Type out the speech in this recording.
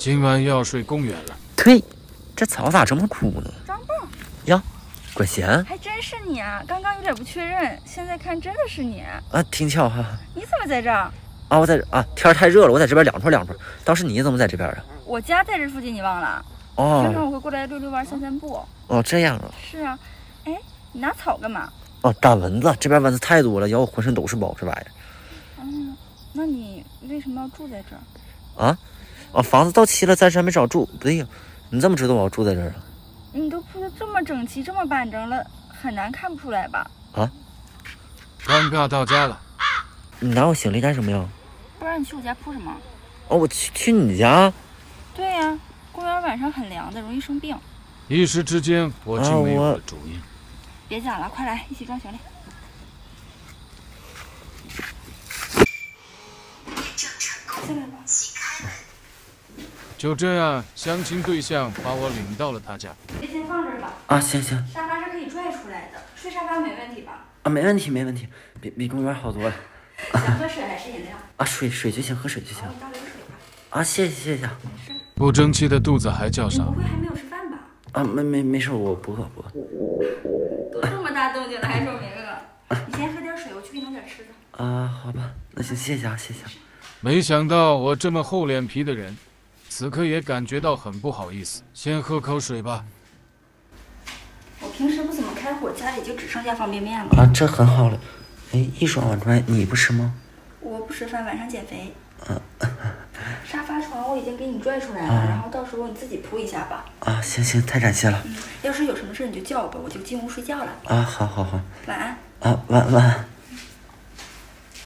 今晚又要睡公园了。呸，这草咋这么枯呢？张蹦，呀，管弦还真是你啊！刚刚有点不确认，现在看真的是你。啊，挺巧哈。你怎么在这儿？啊，我在这啊，天儿太热了，我在这边凉快凉快。倒是你怎么在这边啊？我家在这附近，你忘了？哦平常哦我会过来溜溜弯、散散步。哦，这样啊。是啊，哎，你拿草干嘛？哦，赶蚊子，这边蚊子太多了，咬我浑身都是包，这玩意儿。嗯，那你为什么要住在这儿？啊，哦，房子到期了，暂时还没找住。不对呀，你怎么知道我要住在这儿啊？你都铺的这么整齐、这么板正了，很难看不出来吧？尴尬到家了，你拿我行李干什么呀？不然你去我家铺什么？哦，我去去你家。对呀、公园晚上很凉的，容易生病。一时之间我竟没有了主意。别讲了，快来一起装行李。进来吧。就这样，相亲对象把我领到了他家。别先放这儿吧，啊，行行沙发是可以拽出来的，睡沙发没问题吧？啊，没问题没问题，比比公园好多了。想喝水还是饮料？啊，水水就行，喝水就行我。倒点水吧。啊，谢谢谢谢。不争气的肚子还叫你啥不？会还没有吃饭吧？啊，没没没事，我不饿不饿。都这么大动静了，还说没饿？你先喝点水，我去给你弄点吃的。啊，好吧，那行，谢谢啊，谢谢。没想到我这么厚脸皮的人，此刻也感觉到很不好意思。先喝口水吧。我平时不怎么开火，家里就只剩下方便面了。啊，这很好了。哎，一双碗出来，你不吃吗？我不吃饭，晚上减肥。沙发床我已经给你拽出来了，然后到时候你自己铺一下吧。啊，行行，太感谢了。要是有什么事你就叫我吧，我就进屋睡觉了。啊，好好好。晚安。啊，晚晚安。